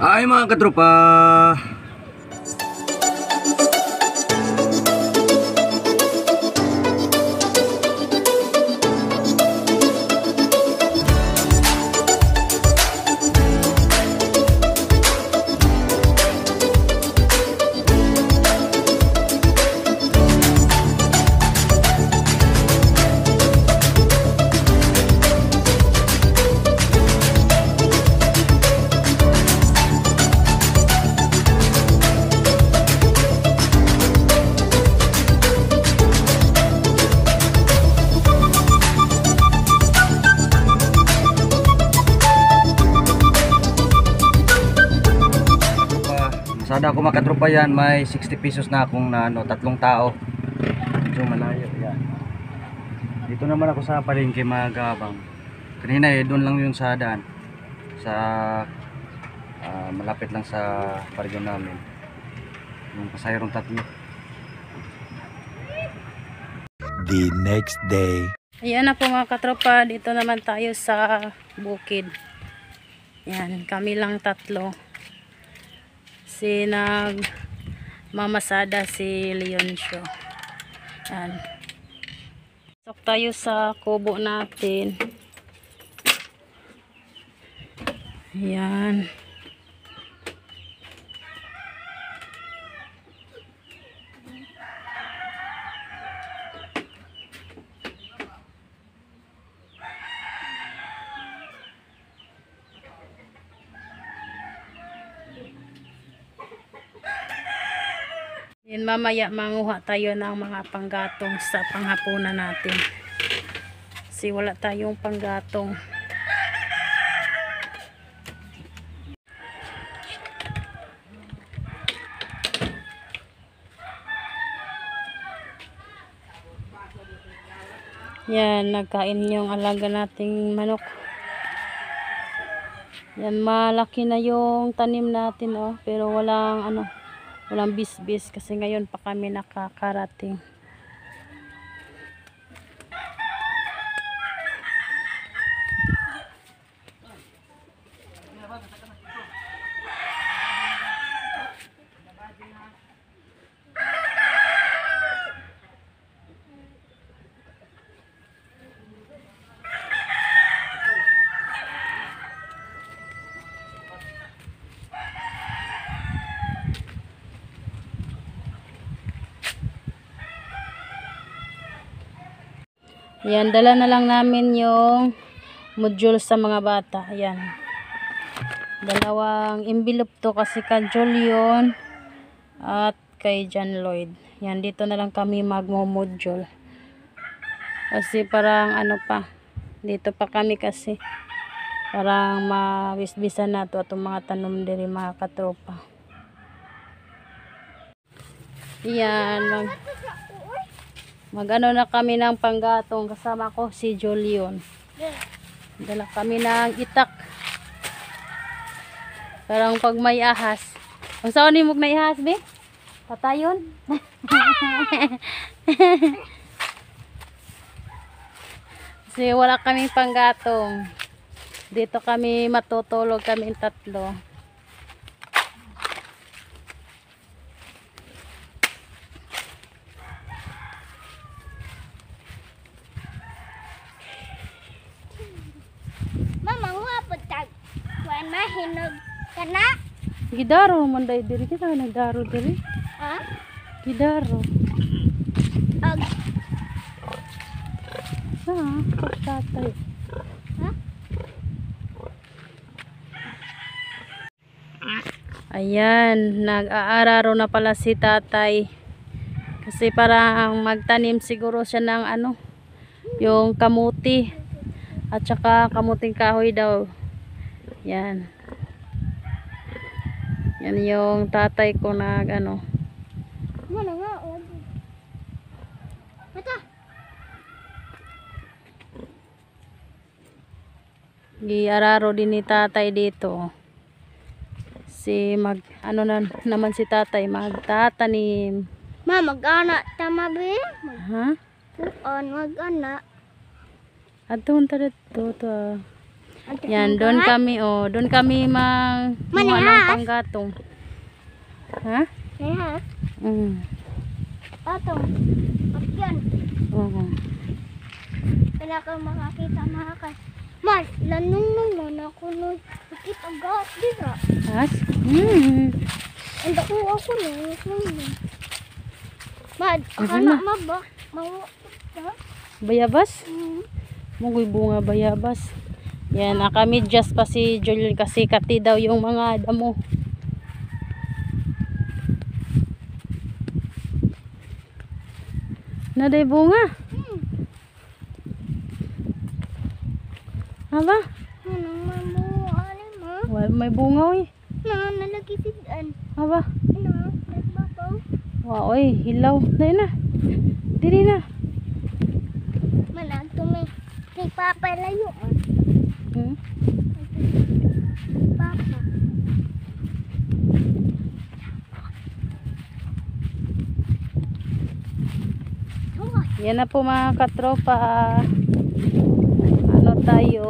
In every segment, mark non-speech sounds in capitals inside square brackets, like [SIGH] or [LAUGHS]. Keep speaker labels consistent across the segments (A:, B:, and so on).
A: Ay mga katropa. Katropa yan. May 60 pesos na akong na, ano, tatlong tao. Medyo malayo yan. Dito naman ako sa palengke mga gabang. Kanina eh, doon lang yun sa daan. Sa ah, malapit lang sa parjo namin. Yung pasayarong tatlo.
B: the next day.
C: Ayan na po mga katropa, dito naman tayo sa bukid. Yan, kami lang tatlo. Si nag mamasada si Leoncio. Yan. Pasok tayo sa kubo natin. Yan. Yan, mamaya manguha tayo ng mga panggatong sa panghapunan natin. Kasi wala tayong panggatong. Yan, nagkain yung alaga nating manok. Yan, malaki na yung tanim natin, oh. Pero walang, ano, walang bis-bis kasi ngayon pa kami nakakarating. Yan, dala na lang namin yung module sa mga bata. Ayan. Dalawang envelope to kasi ka Julian at kay John Lloyd. Yan, dito na lang kami magmo-module. Kasi parang ano pa, dito pa kami kasi parang mawisbisan na to atong mga tanom diri mga katropa. Yan, mag Magano na kami ng panggatong kasama ko si Julian. Dala kami ng itak. Parang pag may ahas. Kung saan ni mo na ihas, be? Patayon? [LAUGHS] Kasi wala kaming panggatong. Dito kami matutulog kami tatlo.
D: Mama, nga po tag. Kuan mahinog ka na.
C: Gidaro man dai diri kita nagdaro diri.
D: Ha?
C: Gidaro.
D: Og,
C: Sa pagtatay.
D: Ha?
C: Ayan, nag-aararo na pala si tatay. Kasi parang magtanim siguro siya ng ano, yung kamuti. At saka kamuting kahoy daw. Yan. Yan yung tatay ko nag ano.
D: Mana nga. Mata.
C: Giararo din ni tatay dito. Si mag ano na naman si tatay magtatanim.
D: Ma, mag-ana tama be.
C: Ha?
D: Mag-on, mag-ana.
C: Adun ta dito to. Yan, doon kami, oh. Doon kami mang kumuha ng panggatong. Ha?
D: Ha.
C: Mm.
D: Atong. At yan.
C: Oo.
D: Kaya ka makakita mga ka. Mas, lanong nung nun ako nun. Bakit ang gas, di ba?
C: Has? Mm.
D: Ang dako ako nun. Mad, akala
C: na?
D: maba. Mawa. Ha?
C: Bayabas?
D: Hmm.
C: Mugoy bunga bayabas. Yan, kami just pa si Julian kasi kati daw yung mga damo. Naday bunga. Aba,
D: Ano alim ha?
C: wala may bunga oy.
D: Na, nalagisidan.
C: Aba,
D: Ano, nagbabaw.
C: wa oy, hilaw. Dai na. Diri na.
D: Manag tumi. Kay Papa layo. ah.
C: Hmm?
D: Papa.
C: Yan na po mga katropa. Ano tayo?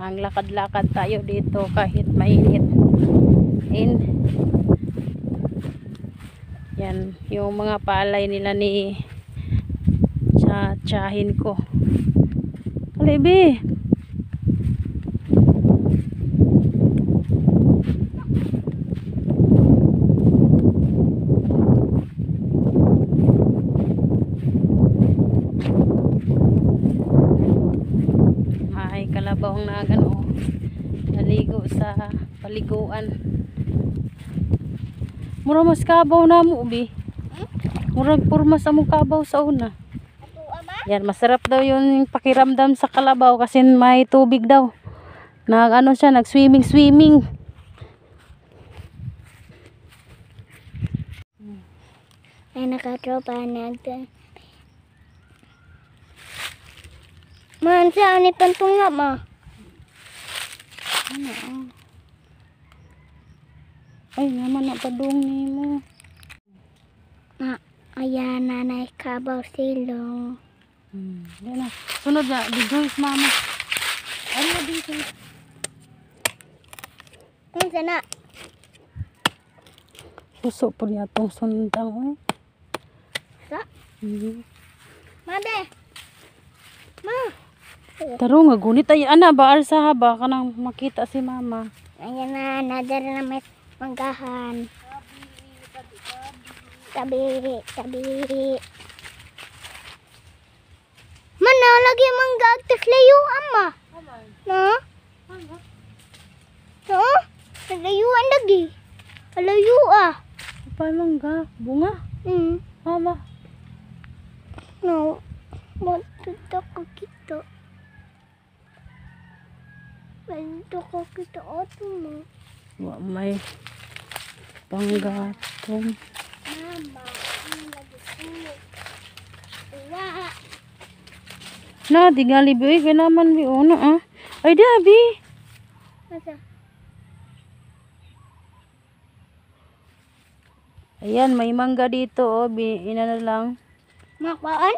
C: Ang lakad-lakad tayo dito kahit mainit. In Yan, yung mga palay nila ni tsa-tsahin ko. Alibi! Ay, kalabaw na gano. Naligo sa paliguan. Mura mas kabaw na mo, bi. Murag purma sa mong kabaw sa una. Yan, masarap daw yung pakiramdam sa kalabaw kasi may tubig daw. Nag ano siya, nag swimming swimming.
D: Ay nakatropa nagta. Man, sa ani pantong nga ma.
C: Ano, ah. Ay, naman na padung ni mo.
D: Ma, ayan nanay kabaw silong.
C: Hmm, yan na. Sunod na, Joyce mama. Ano na dito?
D: Kung sana,
C: Suso po niya itong sundang. Eh.
D: sa,
C: Hmm.
D: made. Ma,
C: Taro nga gunit ay ana ba arsa ha ba kanang makita si mama.
D: ayan na, nadara na may manggahan. Tabi, tabi. Mana lagi mangga agtas layo ama. Na? No? Layuan lagi. Layo ah.
C: Paano ga? Bunga?
D: Hmm.
C: Mama.
D: No. Matuto ko kita. Matuto ko kita ato mo.
C: Wa may panggatong.
D: Mama, ang lagi ko.
C: Na, di gali bi. Kaya naman bi. Ano ah. Ay di abi.
D: Masa?
C: Ayan, may mangga dito oh. Bi, inano lang.
D: Makwaan?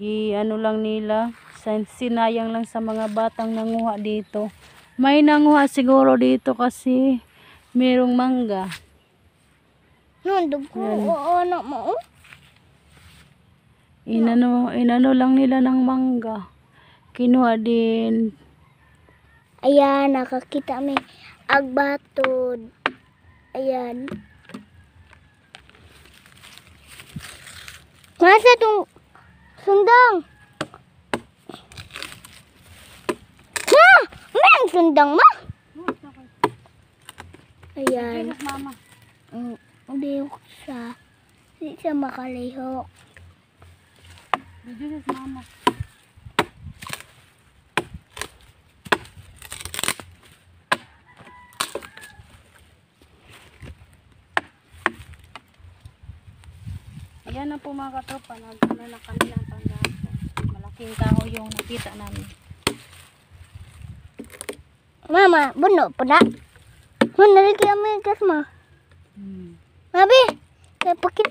C: I ano lang nila. Sin- Sinayang lang sa mga batang nanguha dito. May nanguha siguro dito kasi merong mangga.
D: Nandog ko. Oo, anak mo.
C: Inano, inano lang nila ng mangga. Kinuha din.
D: Ayan, nakakita may agbatod. Ayan. Nasa tong sundang? Ma! May ang sundang ma? Ayan.
C: Mama.
D: Mm, Hindi siya. Hindi siya makalihok.
C: This is mama. Ayan na po mga katropa. Nagkano na kami ng panggato. Malaking tao yung nakita namin.
D: Mama, buno po na. Manalik yung may gas ma.
C: Hmm.
D: Mabi, kaya pakit.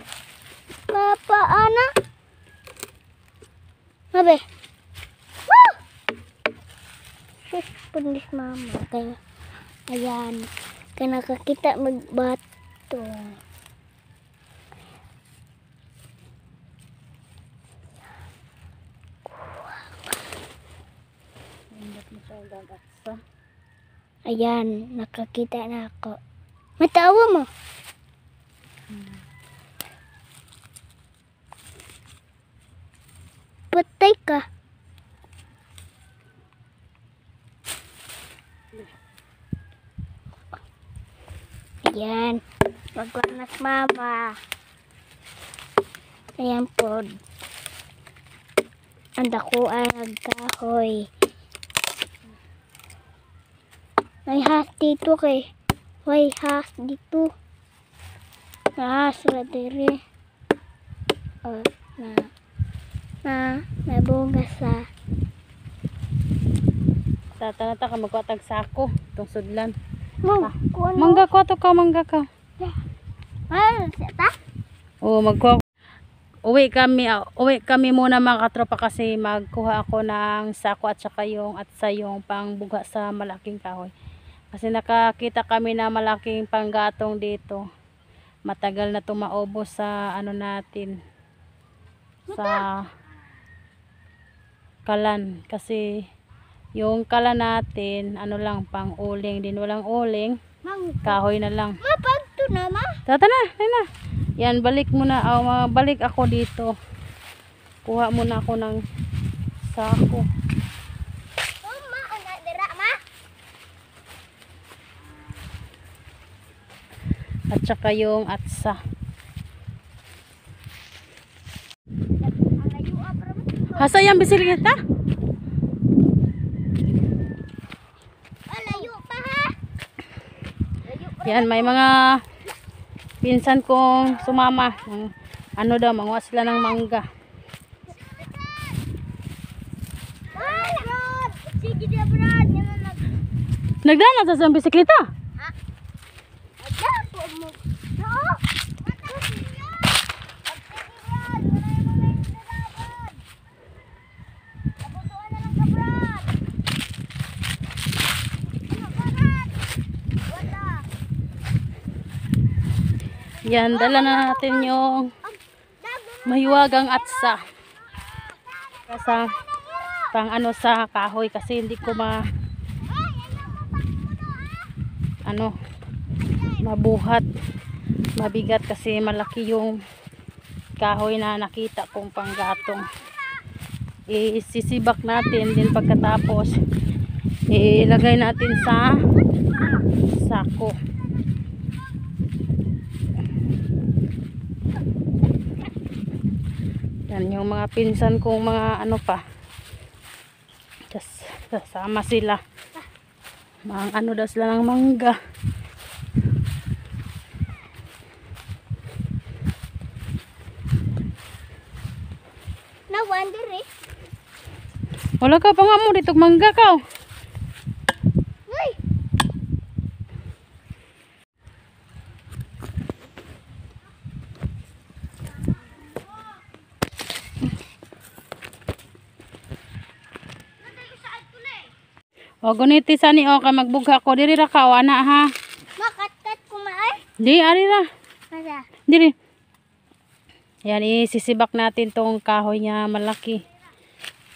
D: Papaana? Mabe. Woo! Sus, punis mama. Kaya, ayan. Kaya nakakita magbato. Ayan, nakakita na ako. Matawa mo. Patay ka. Ayan. Magwanas mama. Ayan po. Ang dako ang kahoy. May has dito kay. May has dito. Has ra dire. Oh, na na nabunga sa
C: Tatanata ka magkwatag sako. Itong sudlan. Mangga ko to ka, mangga ka.
D: ah
C: Oo, magkuha. Uwi kami, ah, uwi kami muna mga katropa kasi magkuha ako ng sako at saka yung at sa yung pangbuga sa malaking kahoy. Kasi nakakita kami na malaking panggatong dito. Matagal na tumaubos sa ano natin. Sa kalan. Kasi yung kalan natin, ano lang, pang uling din. Walang uling, kahoy na lang.
D: mapagto na ma
C: Tata na, na. Yan, balik muna. Oh, mga balik ako dito. Kuha muna ako ng sako.
D: oh
C: At saka yung atsa.
D: ang layo abra mo
C: Hasa
D: pa ha layo pa
C: Yan, may mga pinsan kong sumama. Ano daw, manguha sila ng mangga.
D: ah
C: Nagdaan na sa bisikleta?
D: Ada po mo. Oo. Mata ko niya. Brad, wala yung mga intindahan. Abutuan na lang ka, Brad. Ano, Brad? Wala.
C: Yan, dala na natin yung mahiwagang atsa. Sa pang ano sa kahoy kasi hindi ko ma ano mabuhat mabigat kasi malaki yung kahoy na nakita kong panggatong isisibak natin din pagkatapos ilagay natin sa sako yan yung mga pinsan kong mga ano pa just sasama sila mga ano daw sila ng mangga
D: na wonder eh.
C: wala ka pa nga mo dito mangga ka oh.
D: Uy.
C: O guniti sani o ka magbugha ko. Diri ra ka ana ha?
D: Makatat ko maay.
C: di ari ra.
D: Masa.
C: diri. Yan isisibak natin tong kahoy niya malaki.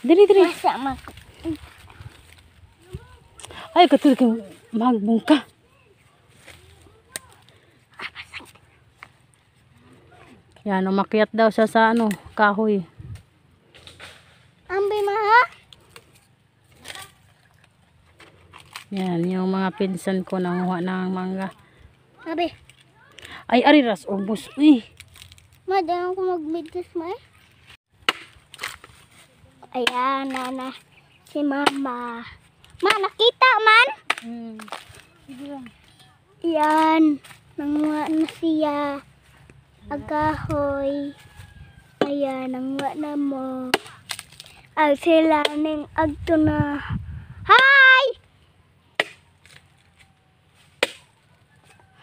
C: Diri diri.
D: Masa mak.
C: ay katul ka magbungka. Yan umakyat daw siya sa ano kahoy yan yung mga pinsan ko nanguha ng mangga
D: Sabi.
C: ay ariras ubos eh
D: Madang ko mag-middas mo eh. Ayan, nana. Si mama. Ma, nakita man?
C: hmm.
D: Yan. Nanguha na siya. Agahoy. Ayan, nanguha na mo. Ay, sila ning agto na. Hi!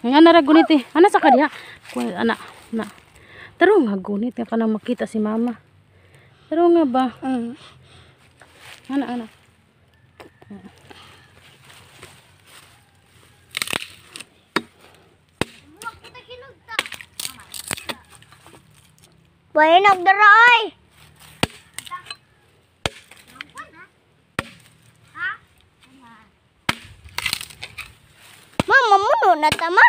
C: Nga na ra gunit eh. Ana sa kadiha. Kuy ana na. Taro nga gunit nga kanang makita si mama. Taro nga ba?
D: Mm.
C: Ana ana.
D: Bayo nagdara ay. Muno na tama.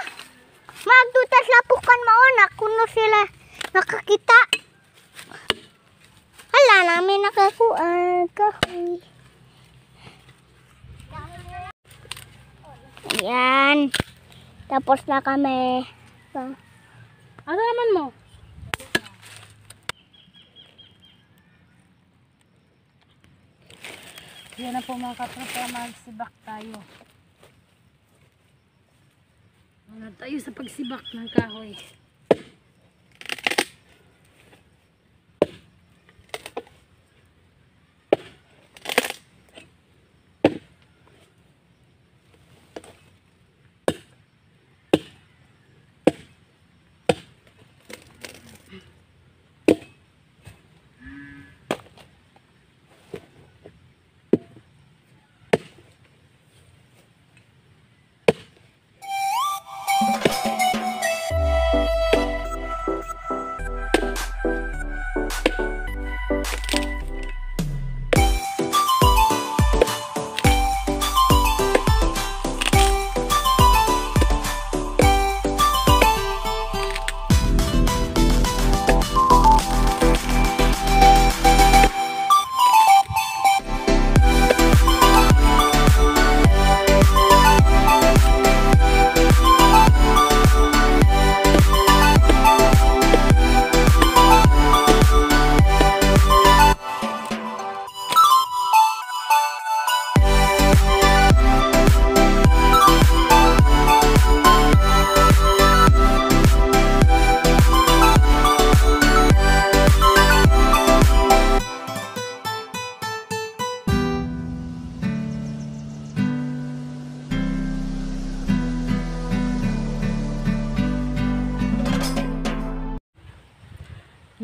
D: Magtutas lapukan mauna kuno sila nakakita. Hala namin nakakuan kahoy. Ayan. Tapos na kami. Pa-
C: Ano naman mo? Yan na po mga katropa, magsibak tayo. Tayo sa pagsibak ng kahoy.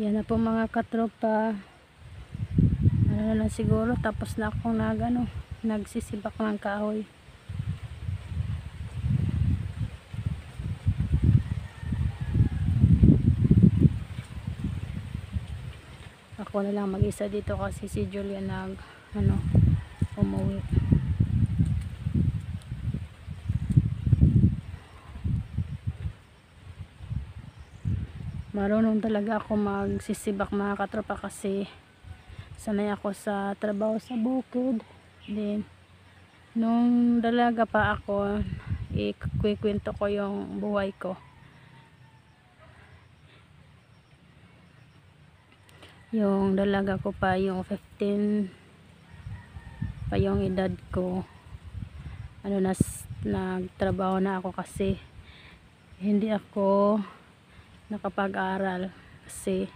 C: Yan na po mga katropa. Ano na lang siguro. Tapos na akong nag, ano, nagsisibak ng kahoy. Ako na lang mag-isa dito kasi si Julia nag, ano, umuwi. Marunong talaga ako magsisibak mga katropa kasi sanay ako sa trabaho sa bukid. Then nung dalaga pa ako ikukwento ko yung buhay ko. Yung dalaga ko pa yung 15 pa yung edad ko. Ano nas nagtrabaho na ako kasi hindi ako nakapag-aral kasi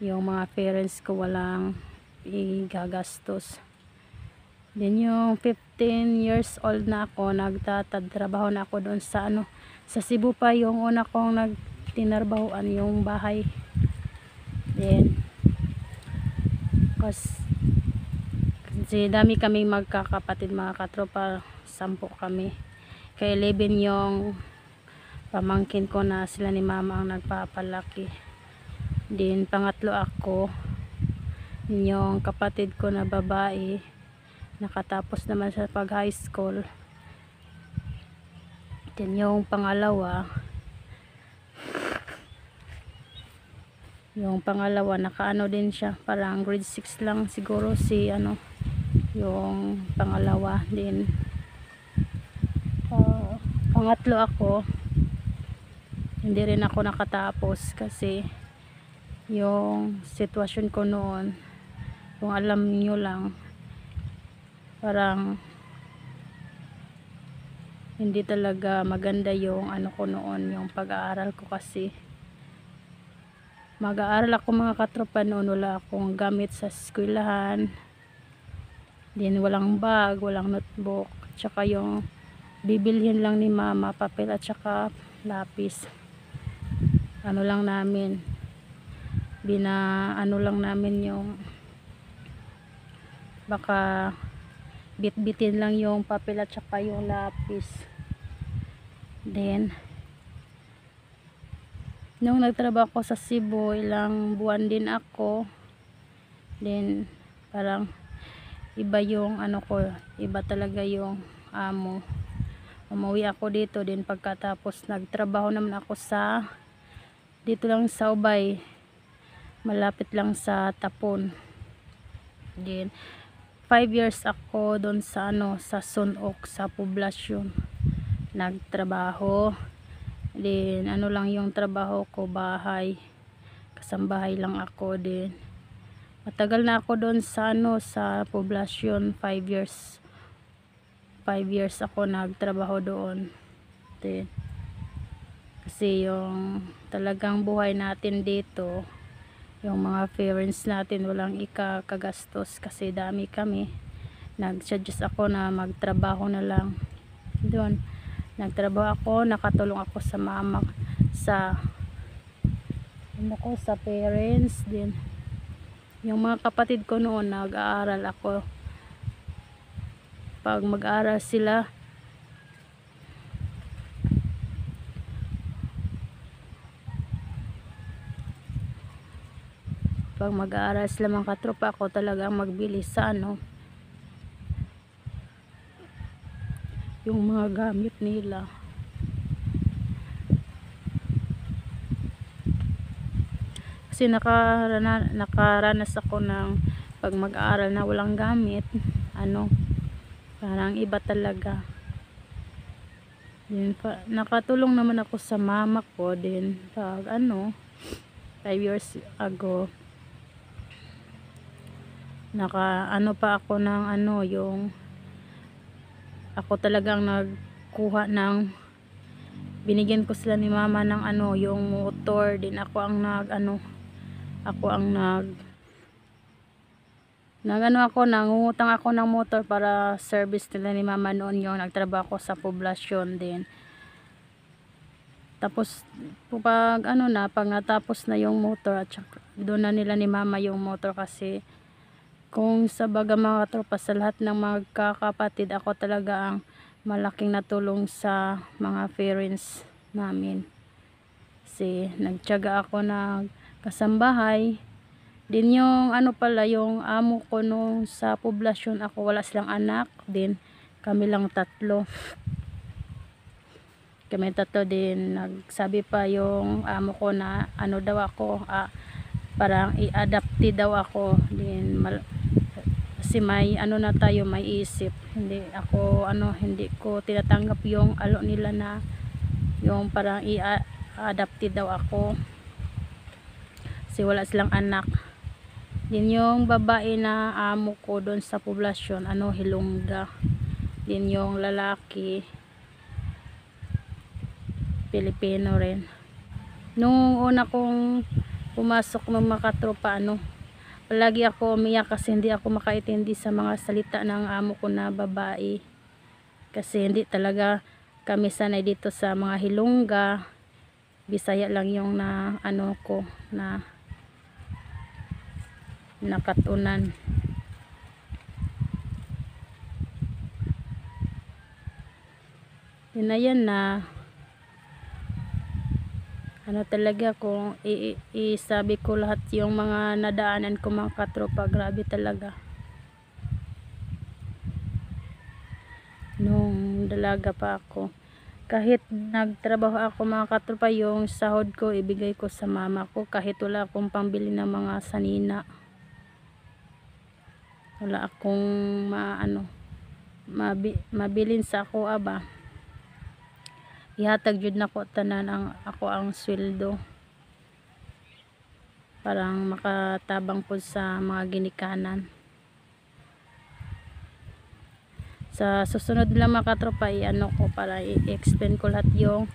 C: yung mga parents ko walang igagastos. Then yung 15 years old na ako nagtatrabaho na ako doon sa ano sa Cebu pa yung una kong nagtinarbahoan yung bahay. Then kasi dami kami magkakapatid mga katropa sampo kami. Kay 11 yung pamangkin ko na sila ni mama ang nagpapalaki. Din pangatlo ako. Yun yung kapatid ko na babae. Nakatapos naman sa pag high school. Din yung pangalawa. Yung pangalawa nakaano din siya. Parang grade 6 lang siguro si ano yung pangalawa din. Uh, pangatlo ako hindi rin ako nakatapos kasi yung sitwasyon ko noon kung alam niyo lang parang hindi talaga maganda yung ano ko noon yung pag-aaral ko kasi mag-aaral ako mga katropa noon wala akong gamit sa eskwelahan. Din walang bag walang notebook tsaka yung bibilhin lang ni mama papel at tsaka lapis ano lang namin. Bina ano lang namin yung baka bitbitin lang yung papel at tsaka yung lapis. Then nung nagtrabaho ako sa Cebu ilang buwan din ako. Then parang iba yung ano ko iba talaga yung amo. Umuwi ako dito din pagkatapos nagtrabaho naman ako sa dito lang sa Ubay. Malapit lang sa Tapon. Din 5 years ako doon sa ano sa Sunok sa poblasyon. Nagtrabaho. Din ano lang yung trabaho ko bahay. Kasambahay lang ako din. Matagal na ako doon sa ano sa poblasyon. 5 years 5 years ako nagtrabaho doon. Din kasi yung talagang buhay natin dito yung mga parents natin walang ikakagastos kasi dami kami. Nag-suggest ako na magtrabaho na lang. Doon nagtrabaho ako nakatulong ako sa mama sa ano ko sa parents din. Yung mga kapatid ko noon nag-aaral ako. Pag mag-aaral sila pag mag-aaral sila mga katropa ako talagang magbili sa ano yung mga gamit nila. Kasi nakarana, nakaranas ako ng pag mag-aaral na walang gamit ano parang iba talaga. Din pa, nakatulong naman ako sa mama ko din pag ano 5 years ago naka ano pa ako ng ano yung ako talagang nagkuha ng binigyan ko sila ni mama ng ano yung motor din ako ang nag ano ako ang nag nag ano ako nangungutang ako ng motor para service nila ni mama noon yung nagtrabaho ako sa poblasyon din. Tapos pag ano na pag natapos na yung motor at saka, doon na nila ni mama yung motor kasi kung sa baga mga tropa sa lahat ng mga kakapatid ako talaga ang malaking natulong sa mga parents namin. Kasi nagtyaga ako na kasambahay din yung ano pala yung amo ko nung sa poblasyon ako wala silang anak. Din kami lang tatlo. Kami tatlo din nagsabi pa yung amo ko na ano daw ako ah, parang i-adapti daw ako. Din mal kasi may ano na tayo may isip. Hindi ako ano hindi ko tinatanggap yung alo nila na yung parang i-adapti daw ako. Kasi wala silang anak. Din yung babae na amo ko doon sa poblasyon ano hilongga. Din yung lalaki. Pilipino rin. Nung una kong pumasok ng makatropa ano palagi ako umiyak kasi hindi ako makaintindi sa mga salita ng amo ko na babae. Kasi hindi talaga kami sanay dito sa mga hilongga. Bisaya lang yung na ano ko na nakatunan. Yun na yan na ano talaga kung isabi ko lahat yung mga nadaanan ko mga katropa grabe talaga. Nung dalaga pa ako kahit nagtrabaho ako mga katropa yung sahod ko ibigay ko sa mama ko kahit wala akong pambili ng mga sanina. Wala akong maano mabi, mabilin sa ako aba ihatag jud nako tanan ang ako ang sweldo. Parang makatabang po sa mga ginikanan. Sa susunod lang mga katropa i-ano ko para i-explain ko lahat yung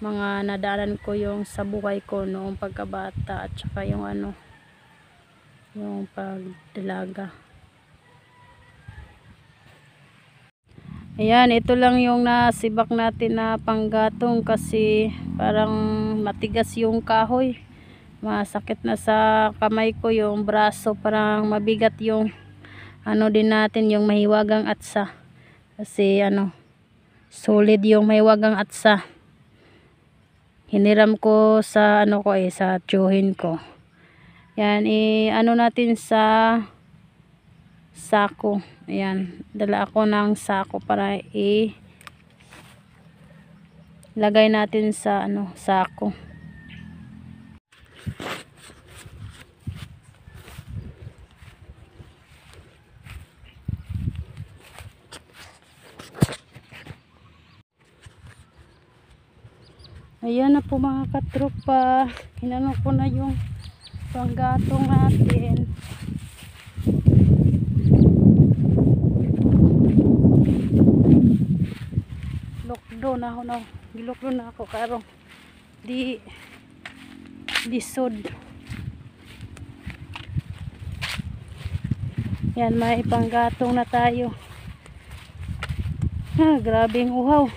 C: mga nadaanan ko yung sa buhay ko noong pagkabata at saka yung ano yung pagdalaga ayan ito lang yung nasibak natin na panggatong kasi parang matigas yung kahoy. Masakit na sa kamay ko yung braso. Parang mabigat yung ano din natin yung mahiwagang atsa. Kasi ano solid yung mahiwagang atsa. Hiniram ko sa ano ko eh sa tsuhin ko. Yan i ano natin sa sako ayan dala ako ng sako para i lagay natin sa ano sako Ayan na po mga katropa. Hinano ko na yung panggatong natin. Lockdown ako na. Gilockdown na ako karong di di sod. Yan may panggatong na tayo. Ha, grabing uhaw.